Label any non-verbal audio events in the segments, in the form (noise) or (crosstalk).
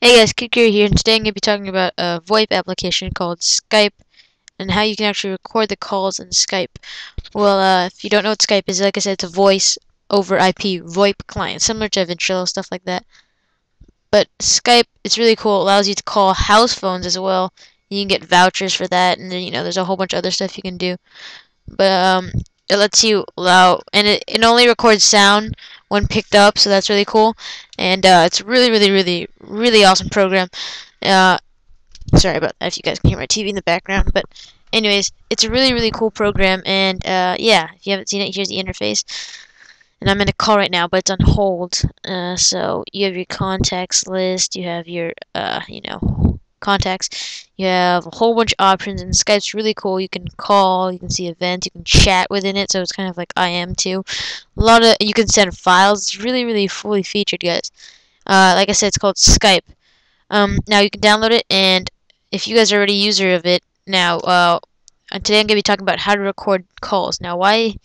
Hey guys, Kidgear here, and today I'm going to be talking about a VoIP application called Skype and how you can actually record the calls in Skype. Well, uh, if you don't know what Skype is, like I said, it's a voice over IP VoIP client, similar to Ventrilo, stuff like that. But Skype, it's really cool. It allows you to call house phones as well. You can get vouchers for that, and then, you know, there's a whole bunch of other stuff you can do. But um, it lets you allow, and it, it only records sound when picked up, so that's really cool. And uh, it's really, really, really, really awesome program. Uh, sorry about that if you guys can hear my TV in the background, but anyways, it's a really, really cool program. And uh, yeah, if you haven't seen it, here's the interface. And I'm in a call right now, but it's on hold. Uh, so you have your contacts list, you have your, uh, you know, contacts. You have a whole bunch of options, and Skype's really cool. You can call, you can see events, you can chat within it, so it's kind of like IM too. A lot of you can send files. It's really, really fully featured, guys. Uh, like I said, it's called Skype. Um, now you can download it, and if you guys are already a user of it, now uh, today I'm gonna be talking about how to record calls. Now, why?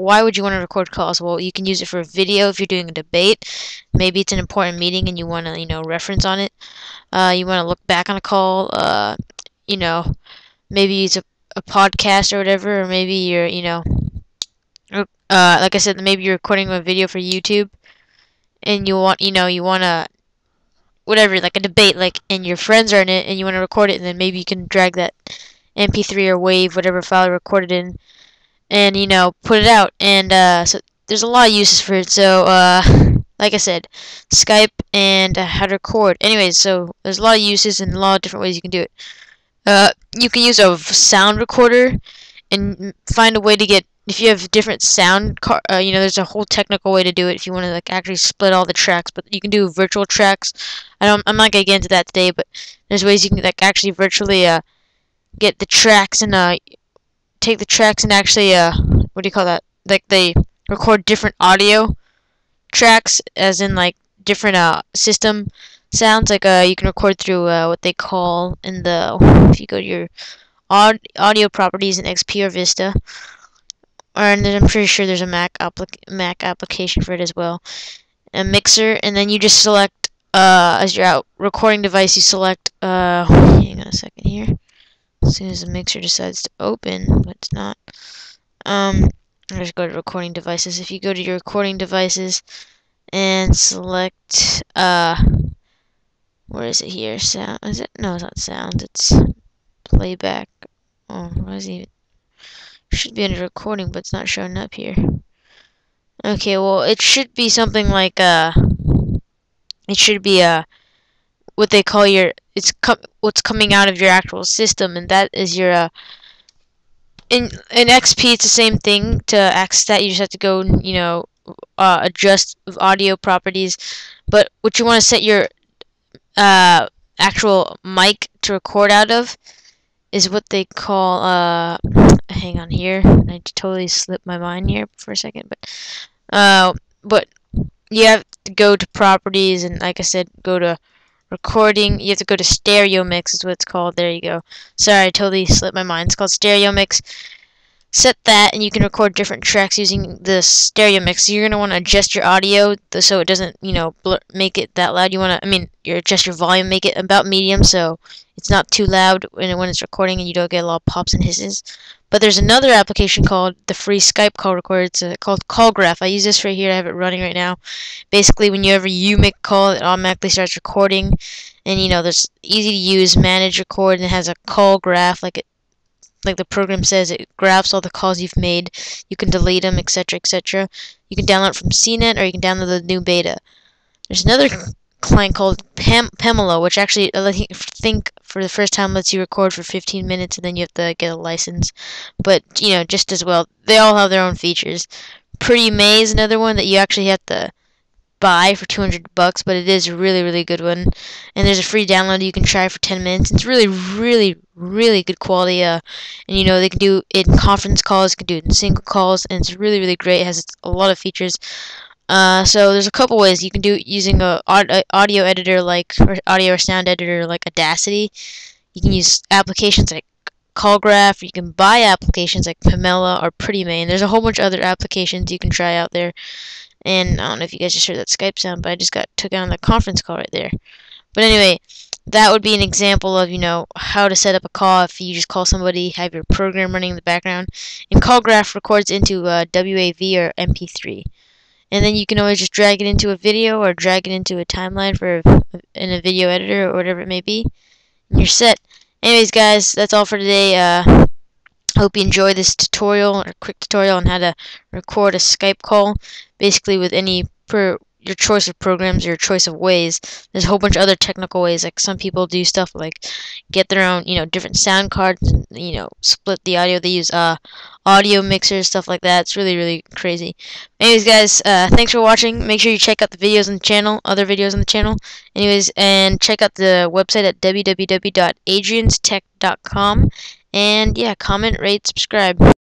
Why would you want to record calls? Well, you can use it for a video if you're doing a debate. Maybe it's an important meeting and you want to, you know, reference on it. Uh, you want to look back on a call. Uh, you know, maybe it's a, a podcast or whatever, or maybe you're, you know, uh, like I said, maybe you're recording a video for YouTube, and you want, you know, you want to, whatever, like a debate, like, and your friends are in it, and you want to record it, and then maybe you can drag that MP3 or WAV, whatever file recorded in, and you know put it out. And uh, so there's a lot of uses for it. So uh, (laughs) like I said, Skype and uh, how to record. Anyways, so there's a lot of uses and a lot of different ways you can do it. Uh, you can use a sound recorder and find a way to get if you have different sound uh, you know there's a whole technical way to do it if you want to like actually split all the tracks but you can do virtual tracks I don't I'm not gonna get into that today but there's ways you can like actually virtually uh get the tracks and uh take the tracks and actually uh what do you call that? Like they record different audio tracks as in like different uh system sounds. Like uh you can record through uh, what they call in the if you go to your aud audio properties in XP or Vista or and I'm pretty sure there's a Mac Mac application for it as well. A mixer and then you just select uh as your out recording device you select uh hang on a second here as soon as the mixer decides to open, but it's not. Um, just go to recording devices. If you go to your recording devices and select, uh, where is it here? Sound, is it? No, it's not sound. It's playback. Oh, what is it? even? Should be under recording, but it's not showing up here. Okay, well, it should be something like, uh, it should be, uh, what they call your it's com what's coming out of your actual system, and that is your uh, in in XP. It's the same thing. To access that, you just have to go, you know, uh, adjust audio properties. But what you want to set your uh, actual mic to record out of is what they call uh hang on here I totally slipped my mind here for a second but uh but you have to go to properties and like I said go to recording. You have to go to stereo mix is what it's called. There you go. Sorry, I totally slipped my mind. It's called stereo mix. Set that, and you can record different tracks using the stereo mix. You're gonna want to adjust your audio so it doesn't, you know, make it that loud. You want to, I mean, you adjust your volume, make it about medium, so it's not too loud when it's recording, and you don't get a lot of pops and hisses. But there's another application called the free Skype call recorder. It's uh, called CallGraph. I use this right here. I have it running right now. Basically, whenever you make a call, it automatically starts recording. And you know, there's easy to use, manage, record, and it has a call graph, like it, like the program says. It graphs all the calls you've made. You can delete them, etc., etc. You can download from CNET, or you can download the new beta. There's another client called Pam Pamela, which actually I think for the first time lets you record for 15 minutes and then you have to get a license. But you know, just as well, they all have their own features. Pretty May is another one that you actually have to buy for 200 bucks, but it is a really really good one. And there's a free download you can try for 10 minutes. It's really really really good quality. Uh, and you know they can do it in conference calls, can do it in single calls, and it's really really great. It has a lot of features. Uh, so there's a couple ways you can do it using a audio editor like or audio or sound editor like Audacity. You can use applications like CallGraph. You can buy applications like Pamela or Pretty May. There's a whole bunch of other applications you can try out there. And I don't know if you guys just heard that Skype sound, but I just got took out on the conference call right there. But anyway, that would be an example of, you know, how to set up a call if you just call somebody, have your program running in the background. And CallGraph records into uh, WAV or MP3. And then you can always just drag it into a video or drag it into a timeline for in a video editor or whatever it may be. And you're set. Anyways, guys, that's all for today. Uh, hope you enjoy this tutorial or quick tutorial on how to record a Skype call basically with any per your choice of programs, your choice of ways. There's a whole bunch of other technical ways. Like some people do stuff like get their own, you know, different sound cards, and, you know, split the audio. They use uh, audio mixers, stuff like that. It's really, really crazy. Anyways, guys, uh, thanks for watching. Make sure you check out the videos on the channel, other videos on the channel. Anyways, and check out the website at www.adrianstech.com. And yeah, comment, rate, subscribe.